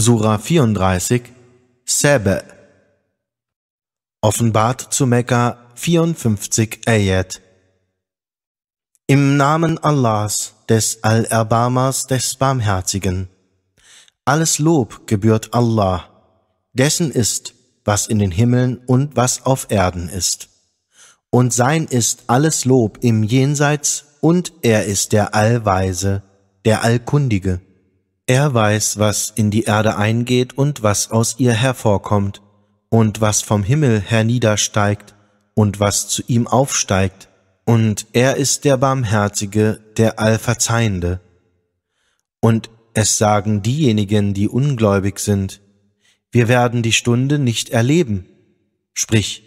Surah 34 Sebe Offenbart zu Mekka 54 Ayat Im Namen Allahs, des Allerbarmers, des Barmherzigen. Alles Lob gebührt Allah, dessen ist, was in den Himmeln und was auf Erden ist. Und sein ist alles Lob im Jenseits und er ist der Allweise, der Allkundige. Er weiß, was in die Erde eingeht und was aus ihr hervorkommt, und was vom Himmel herniedersteigt und was zu ihm aufsteigt, und er ist der Barmherzige, der Allverzeihende. Und es sagen diejenigen, die ungläubig sind, wir werden die Stunde nicht erleben. Sprich,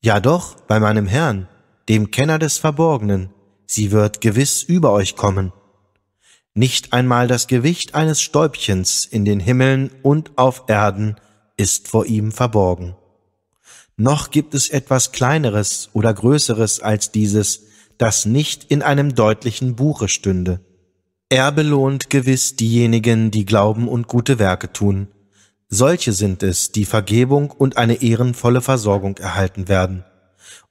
ja doch, bei meinem Herrn, dem Kenner des Verborgenen, sie wird gewiss über euch kommen. Nicht einmal das Gewicht eines Stäubchens in den Himmeln und auf Erden ist vor ihm verborgen. Noch gibt es etwas Kleineres oder Größeres als dieses, das nicht in einem deutlichen Buche stünde. Er belohnt gewiss diejenigen, die glauben und gute Werke tun. Solche sind es, die Vergebung und eine ehrenvolle Versorgung erhalten werden.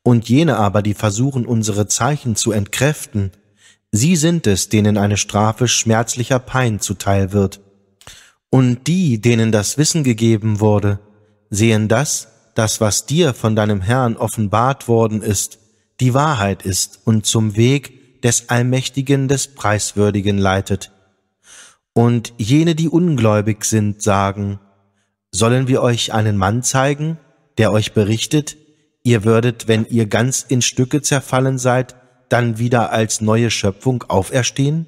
Und jene aber, die versuchen, unsere Zeichen zu entkräften, Sie sind es, denen eine Strafe schmerzlicher Pein zuteil wird. Und die, denen das Wissen gegeben wurde, sehen das, das, was dir von deinem Herrn offenbart worden ist, die Wahrheit ist und zum Weg des Allmächtigen, des Preiswürdigen leitet. Und jene, die ungläubig sind, sagen, sollen wir euch einen Mann zeigen, der euch berichtet, ihr würdet, wenn ihr ganz in Stücke zerfallen seid, dann wieder als neue Schöpfung auferstehen?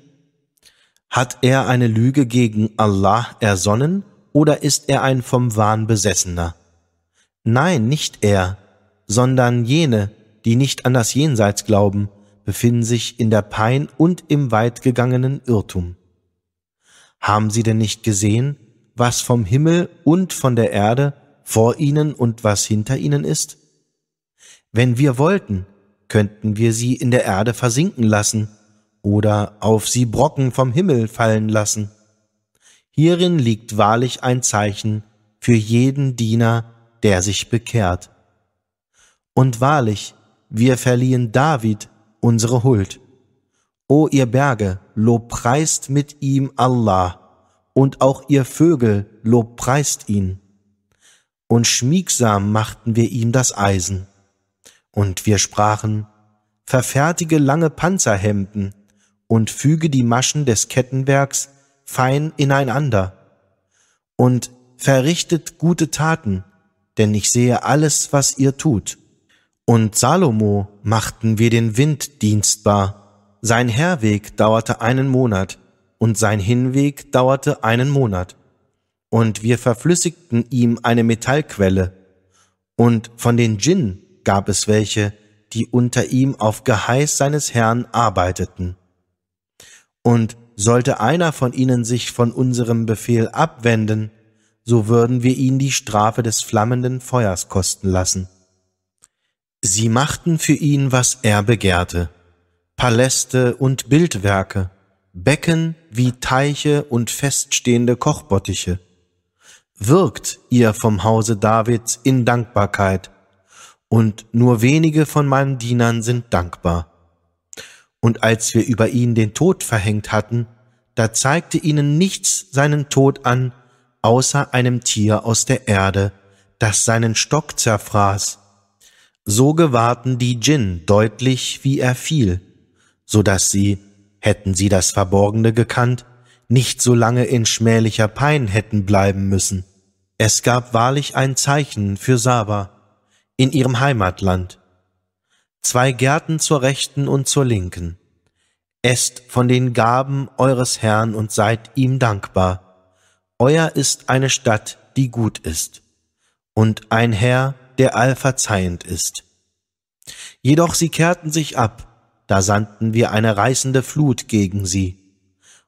Hat er eine Lüge gegen Allah ersonnen oder ist er ein vom Wahn Besessener? Nein, nicht er, sondern jene, die nicht an das Jenseits glauben, befinden sich in der Pein und im weitgegangenen Irrtum. Haben sie denn nicht gesehen, was vom Himmel und von der Erde vor ihnen und was hinter ihnen ist? Wenn wir wollten, könnten wir sie in der Erde versinken lassen oder auf sie Brocken vom Himmel fallen lassen. Hierin liegt wahrlich ein Zeichen für jeden Diener, der sich bekehrt. Und wahrlich, wir verliehen David unsere Huld. O ihr Berge, lobpreist mit ihm Allah, und auch ihr Vögel lobpreist ihn. Und schmiegsam machten wir ihm das Eisen. Und wir sprachen, verfertige lange Panzerhemden und füge die Maschen des Kettenwerks fein ineinander und verrichtet gute Taten, denn ich sehe alles, was ihr tut. Und Salomo machten wir den Wind dienstbar. Sein Herweg dauerte einen Monat und sein Hinweg dauerte einen Monat. Und wir verflüssigten ihm eine Metallquelle. Und von den Djinn gab es welche, die unter ihm auf Geheiß seines Herrn arbeiteten. Und sollte einer von ihnen sich von unserem Befehl abwenden, so würden wir ihn die Strafe des flammenden Feuers kosten lassen. Sie machten für ihn, was er begehrte, Paläste und Bildwerke, Becken wie Teiche und feststehende Kochbottiche. Wirkt ihr vom Hause Davids in Dankbarkeit, und nur wenige von meinen Dienern sind dankbar. Und als wir über ihn den Tod verhängt hatten, da zeigte ihnen nichts seinen Tod an, außer einem Tier aus der Erde, das seinen Stock zerfraß. So gewahrten die Djinn deutlich, wie er fiel, so dass sie, hätten sie das Verborgene gekannt, nicht so lange in schmählicher Pein hätten bleiben müssen. Es gab wahrlich ein Zeichen für Saba, in ihrem Heimatland. Zwei Gärten zur rechten und zur linken. Esst von den Gaben eures Herrn und seid ihm dankbar. Euer ist eine Stadt, die gut ist, und ein Herr, der allverzeihend ist. Jedoch sie kehrten sich ab, da sandten wir eine reißende Flut gegen sie,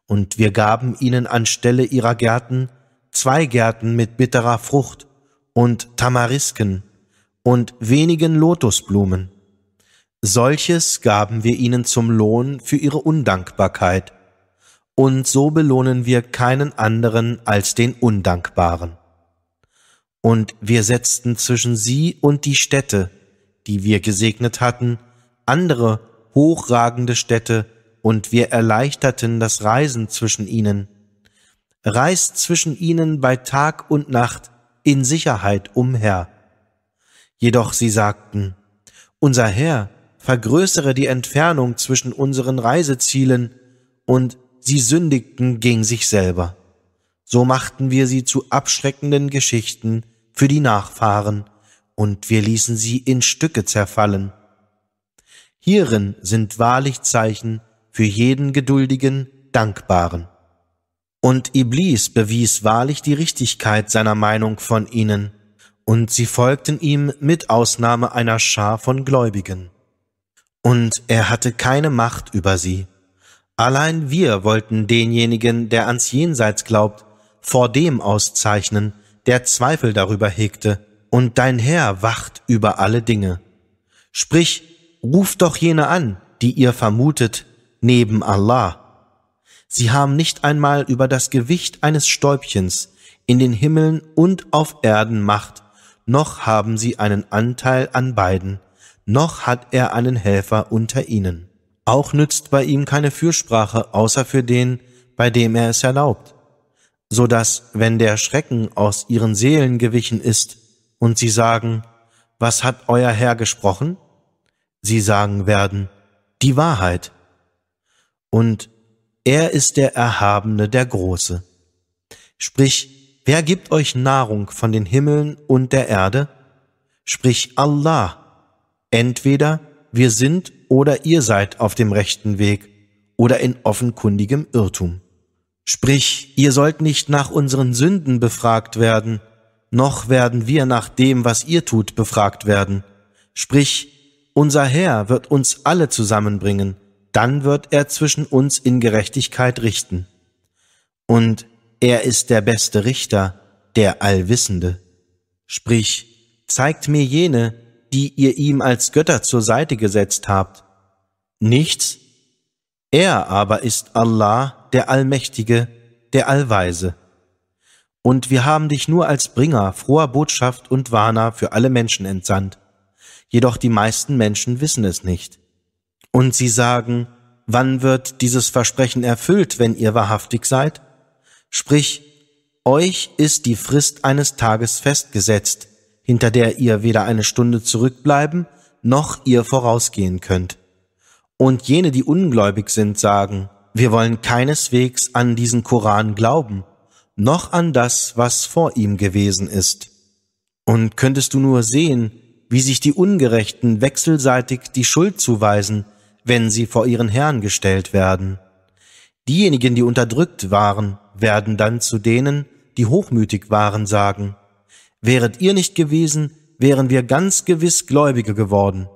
und wir gaben ihnen anstelle ihrer Gärten zwei Gärten mit bitterer Frucht und Tamarisken und wenigen Lotusblumen. Solches gaben wir ihnen zum Lohn für ihre Undankbarkeit. und so belohnen wir keinen anderen als den Undankbaren. Und wir setzten zwischen sie und die Städte, die wir gesegnet hatten, andere hochragende Städte, und wir erleichterten das Reisen zwischen ihnen. Reist zwischen ihnen bei Tag und Nacht in Sicherheit umher. Jedoch sie sagten, unser Herr vergrößere die Entfernung zwischen unseren Reisezielen, und sie sündigten gegen sich selber. So machten wir sie zu abschreckenden Geschichten für die Nachfahren, und wir ließen sie in Stücke zerfallen. Hierin sind wahrlich Zeichen für jeden geduldigen, dankbaren. Und Iblis bewies wahrlich die Richtigkeit seiner Meinung von ihnen, und sie folgten ihm mit Ausnahme einer Schar von Gläubigen. Und er hatte keine Macht über sie. Allein wir wollten denjenigen, der ans Jenseits glaubt, vor dem auszeichnen, der Zweifel darüber hegte, und dein Herr wacht über alle Dinge. Sprich, ruft doch jene an, die ihr vermutet, neben Allah. Sie haben nicht einmal über das Gewicht eines Stäubchens in den Himmeln und auf Erden Macht, noch haben sie einen Anteil an beiden, noch hat er einen Helfer unter ihnen. Auch nützt bei ihm keine Fürsprache, außer für den, bei dem er es erlaubt, so dass, wenn der Schrecken aus ihren Seelen gewichen ist und sie sagen, was hat euer Herr gesprochen? Sie sagen werden, die Wahrheit. Und er ist der Erhabene, der Große. Sprich, wer gibt euch Nahrung von den Himmeln und der Erde? Sprich Allah. Entweder wir sind oder ihr seid auf dem rechten Weg oder in offenkundigem Irrtum. Sprich, ihr sollt nicht nach unseren Sünden befragt werden, noch werden wir nach dem, was ihr tut, befragt werden. Sprich, unser Herr wird uns alle zusammenbringen, dann wird er zwischen uns in Gerechtigkeit richten. Und er ist der beste Richter, der Allwissende. Sprich, zeigt mir jene, die ihr ihm als Götter zur Seite gesetzt habt. Nichts? Er aber ist Allah, der Allmächtige, der Allweise. Und wir haben dich nur als Bringer froher Botschaft und Warner für alle Menschen entsandt. Jedoch die meisten Menschen wissen es nicht. Und sie sagen, wann wird dieses Versprechen erfüllt, wenn ihr wahrhaftig seid? Sprich, euch ist die Frist eines Tages festgesetzt, hinter der ihr weder eine Stunde zurückbleiben, noch ihr vorausgehen könnt. Und jene, die ungläubig sind, sagen, wir wollen keineswegs an diesen Koran glauben, noch an das, was vor ihm gewesen ist. Und könntest du nur sehen, wie sich die Ungerechten wechselseitig die Schuld zuweisen, wenn sie vor ihren Herrn gestellt werden. Diejenigen, die unterdrückt waren, werden dann zu denen, die hochmütig waren, sagen, Wäret ihr nicht gewesen, wären wir ganz gewiss Gläubige geworden.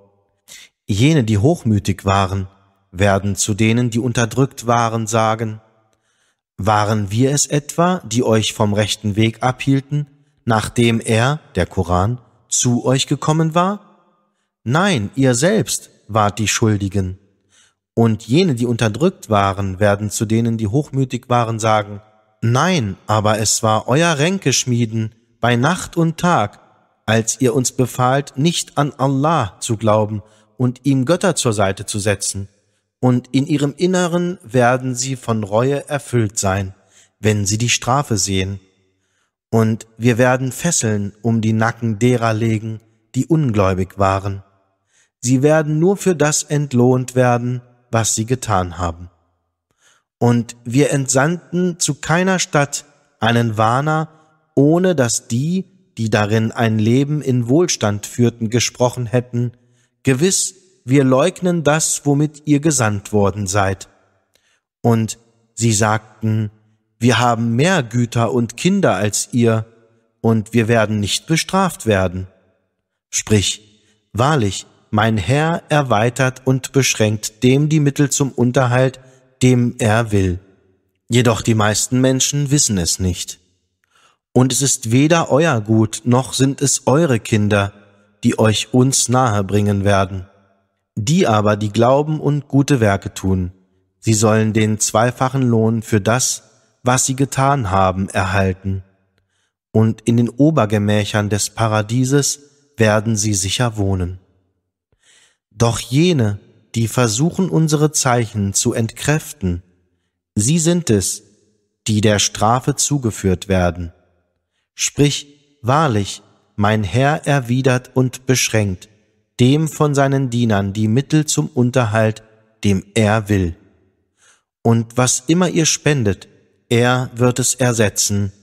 Jene, die hochmütig waren, werden zu denen, die unterdrückt waren, sagen, waren wir es etwa, die euch vom rechten Weg abhielten, nachdem er, der Koran, zu euch gekommen war? Nein, ihr selbst wart die Schuldigen. Und jene, die unterdrückt waren, werden zu denen, die hochmütig waren, sagen, Nein, aber es war euer Ränkeschmieden, bei Nacht und Tag, als ihr uns befahlt, nicht an Allah zu glauben und ihm Götter zur Seite zu setzen, und in ihrem Inneren werden sie von Reue erfüllt sein, wenn sie die Strafe sehen. Und wir werden Fesseln um die Nacken derer legen, die ungläubig waren. Sie werden nur für das entlohnt werden, was sie getan haben. Und wir entsandten zu keiner Stadt einen Warner ohne dass die, die darin ein Leben in Wohlstand führten, gesprochen hätten, Gewiss, wir leugnen das, womit ihr gesandt worden seid. Und sie sagten, wir haben mehr Güter und Kinder als ihr, und wir werden nicht bestraft werden. Sprich, wahrlich, mein Herr erweitert und beschränkt dem die Mittel zum Unterhalt, dem er will. Jedoch die meisten Menschen wissen es nicht. Und es ist weder euer Gut, noch sind es eure Kinder, die euch uns nahe bringen werden. Die aber, die glauben und gute Werke tun, Sie sollen den zweifachen Lohn für das, was sie getan haben, erhalten. Und in den Obergemächern des Paradieses werden sie sicher wohnen. Doch jene, die versuchen, unsere Zeichen zu entkräften, sie sind es, die der Strafe zugeführt werden. Sprich, wahrlich, mein Herr erwidert und beschränkt dem von seinen Dienern die Mittel zum Unterhalt, dem er will. Und was immer ihr spendet, er wird es ersetzen,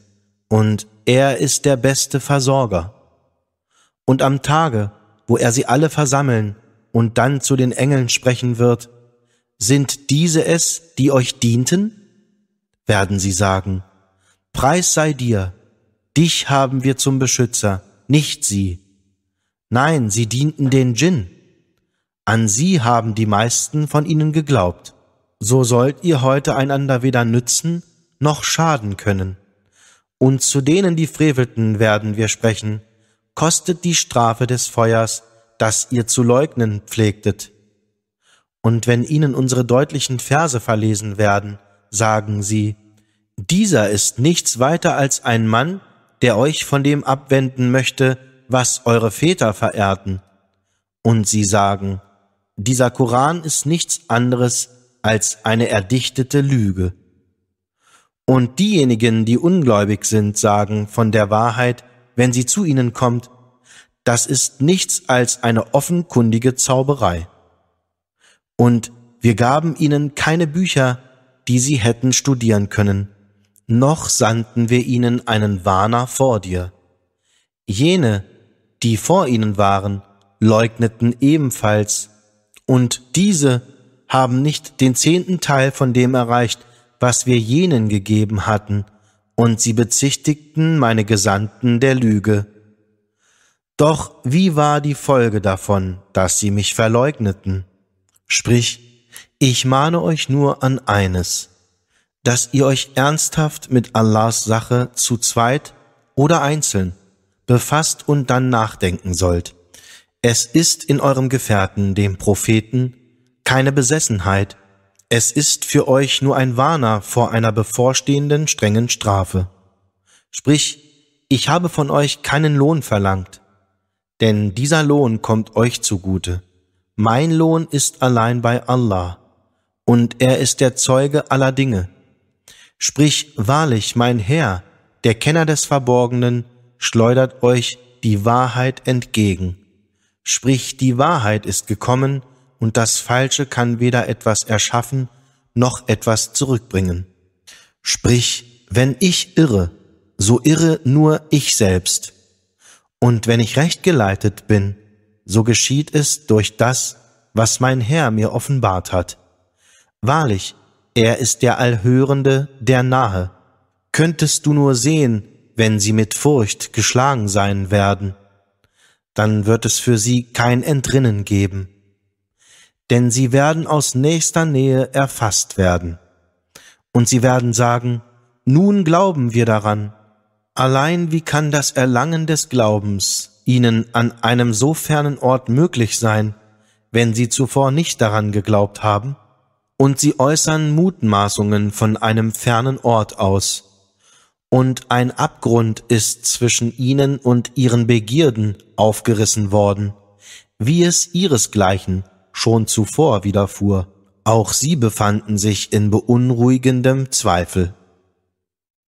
und er ist der beste Versorger. Und am Tage, wo er sie alle versammeln und dann zu den Engeln sprechen wird, sind diese es, die euch dienten? werden sie sagen, Preis sei dir, dich haben wir zum Beschützer, nicht sie. Nein, sie dienten den Djinn. An sie haben die meisten von ihnen geglaubt. So sollt ihr heute einander weder nützen noch schaden können. Und zu denen, die frevelten, werden wir sprechen, kostet die Strafe des Feuers, das ihr zu leugnen pflegtet. Und wenn ihnen unsere deutlichen Verse verlesen werden, sagen sie, dieser ist nichts weiter als ein Mann, der euch von dem abwenden möchte, was eure Väter verehrten. Und sie sagen, dieser Koran ist nichts anderes als eine erdichtete Lüge. Und diejenigen, die ungläubig sind, sagen von der Wahrheit, wenn sie zu ihnen kommt, das ist nichts als eine offenkundige Zauberei. Und wir gaben ihnen keine Bücher, die sie hätten studieren können, noch sandten wir ihnen einen Warner vor dir. Jene, die vor ihnen waren, leugneten ebenfalls, und diese haben nicht den zehnten Teil von dem erreicht, was wir jenen gegeben hatten, und sie bezichtigten meine Gesandten der Lüge. Doch wie war die Folge davon, dass sie mich verleugneten? Sprich, ich mahne euch nur an eines, dass ihr euch ernsthaft mit Allahs Sache zu zweit oder einzeln befasst und dann nachdenken sollt. Es ist in eurem Gefährten, dem Propheten, keine Besessenheit, es ist für euch nur ein Warner vor einer bevorstehenden strengen Strafe. Sprich, ich habe von euch keinen Lohn verlangt, denn dieser Lohn kommt euch zugute. Mein Lohn ist allein bei Allah, und er ist der Zeuge aller Dinge. Sprich, wahrlich, mein Herr, der Kenner des Verborgenen, schleudert euch die Wahrheit entgegen. Sprich, die Wahrheit ist gekommen, und das Falsche kann weder etwas erschaffen noch etwas zurückbringen. Sprich, wenn ich irre, so irre nur ich selbst. Und wenn ich recht geleitet bin, so geschieht es durch das, was mein Herr mir offenbart hat. Wahrlich, er ist der Allhörende, der Nahe. Könntest du nur sehen, wenn sie mit Furcht geschlagen sein werden, dann wird es für sie kein Entrinnen geben, denn sie werden aus nächster Nähe erfasst werden. Und sie werden sagen, nun glauben wir daran. Allein wie kann das Erlangen des Glaubens ihnen an einem so fernen Ort möglich sein, wenn sie zuvor nicht daran geglaubt haben? Und sie äußern Mutmaßungen von einem fernen Ort aus und ein Abgrund ist zwischen ihnen und ihren Begierden aufgerissen worden, wie es ihresgleichen schon zuvor widerfuhr. Auch sie befanden sich in beunruhigendem Zweifel.